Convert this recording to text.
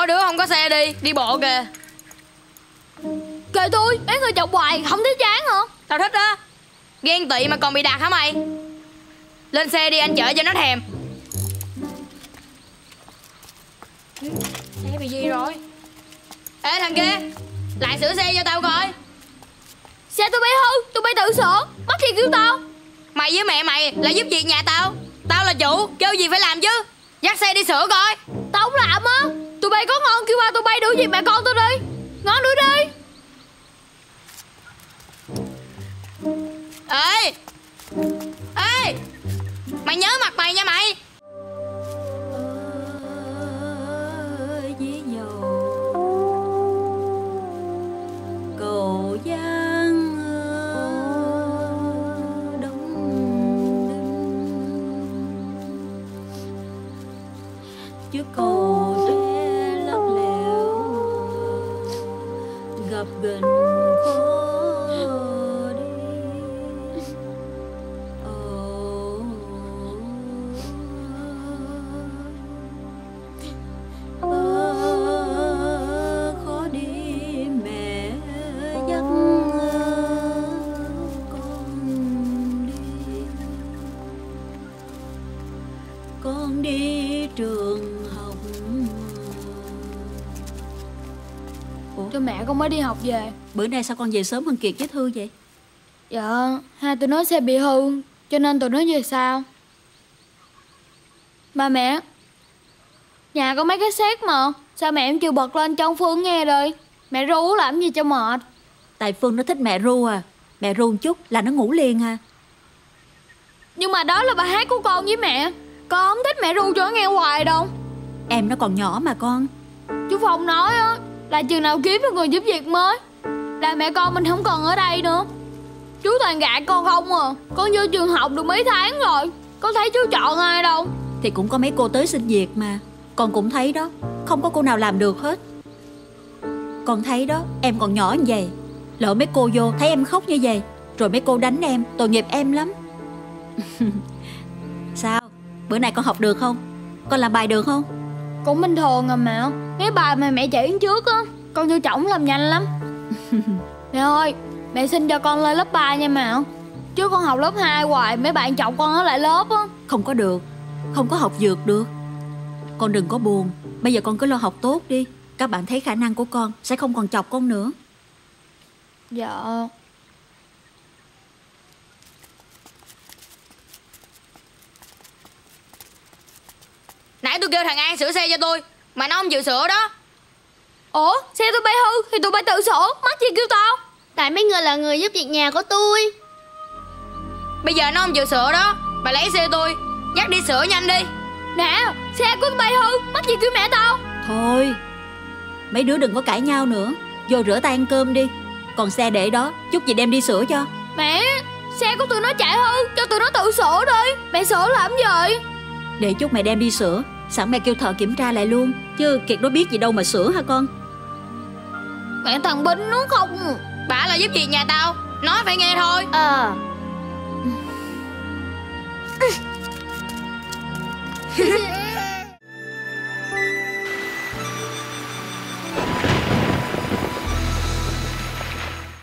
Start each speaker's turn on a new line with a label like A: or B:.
A: Có đứa không có xe đi Đi bộ kìa.
B: Kệ tôi, Mấy người chọc hoài, Không thấy chán hả?
A: Tao thích đó Ghen tị mà còn bị đạt hả mày? Lên xe đi, anh chở cho nó thèm. Xe bị gì rồi? Ê, thằng kia, Lại sửa xe cho tao coi.
B: Xe tôi bị hư Tôi bị tự sửa Mắc thì cứu tao.
A: Mày với mẹ mày là giúp việc nhà tao. Tao là chủ, Kêu gì phải làm chứ? Dắt xe đi sửa coi.
B: Tao không làm á. Tụi bay có ngon kêu ba tụi bay đuổi gì mẹ con tôi đi. Ngon đuổi đi.
A: Ê. Ê. Mày nhớ mặt mày nha mày.
C: Chiếc cầu tre lắc lẻo gặp gần con đi trường học.
B: Cho mẹ con mới đi học về.
C: Bữa nay sao con về sớm hơn Kiệt với Thư vậy?
B: Dạ Hai tụi nó xe bị hư Cho nên tụi nó về sao Ba mẹ Nhà có mấy cái xét mà Sao mẹ em chưa bật lên cho ông Phương nghe rồi? Mẹ ru làm gì cho mệt?
C: Tại Phương nó thích mẹ ru à. Mẹ ru một chút là nó ngủ liền à.
B: Nhưng mà đó là bài hát của con với mẹ Con không thích mẹ ru cho nghe hoài đâu.
C: Em nó còn nhỏ mà con.
B: Chú Phong nói á Là chừng nào kiếm được người giúp việc mới. Là mẹ con mình không còn ở đây nữa. Chú toàn gạt con không à Con vô trường học được mấy tháng rồi. Con thấy chú chọn ai đâu.
C: Thì cũng có mấy cô tới xin việc mà. Con cũng thấy đó không có cô nào làm được hết. Con thấy đó em còn nhỏ như vậy. Lỡ mấy cô vô thấy em khóc như vậy rồi mấy cô đánh em tội nghiệp em lắm. Sao bữa nay con học được không? Con làm bài được không?
B: Cũng bình thường à mẹ. Mấy bài mà mẹ chỉ trước á Con vô trọng làm nhanh lắm. Mẹ ơi Mẹ xin cho con lên lớp 3 nha mẹ. Chứ con học lớp 2 hoài Mấy bạn chọc con ở lại lớp á.
C: Không có được. Không có học dược được. Con đừng có buồn. Bây giờ con cứ lo học tốt đi. Các bạn thấy khả năng của con sẽ không còn chọc con nữa.
B: Dạ
A: kêu thằng An sửa xe cho tôi Mà nó không chịu sửa đó.
B: Ủa xe tôi bay hư Thì tụi bay tự sửa Mắc gì kêu tao?
D: Tại mấy người là người giúp việc nhà của tôi.
A: Bây giờ nó không chịu sửa đó Bà lấy xe tôi Dắt đi sửa nhanh đi.
B: Nè xe của tụi bay hư Mắc gì kêu mẹ tao?
C: Thôi mấy đứa đừng có cãi nhau nữa. Vô rửa tay ăn cơm đi. Còn xe để đó chút gì đem đi sửa cho.
B: Mẹ Xe của tụi nó chạy hư Cho tụi nó tự sửa đi. Mẹ sửa làm gì?
C: Để chút mẹ đem đi sửa sẵn mẹ kêu thợ kiểm tra lại luôn chứ kiệt nó biết gì đâu mà sửa hả con?
B: Mẹ thằng Bính nó không?
A: Bà là giúp việc nhà tao Nói phải nghe thôi.
D: Ờ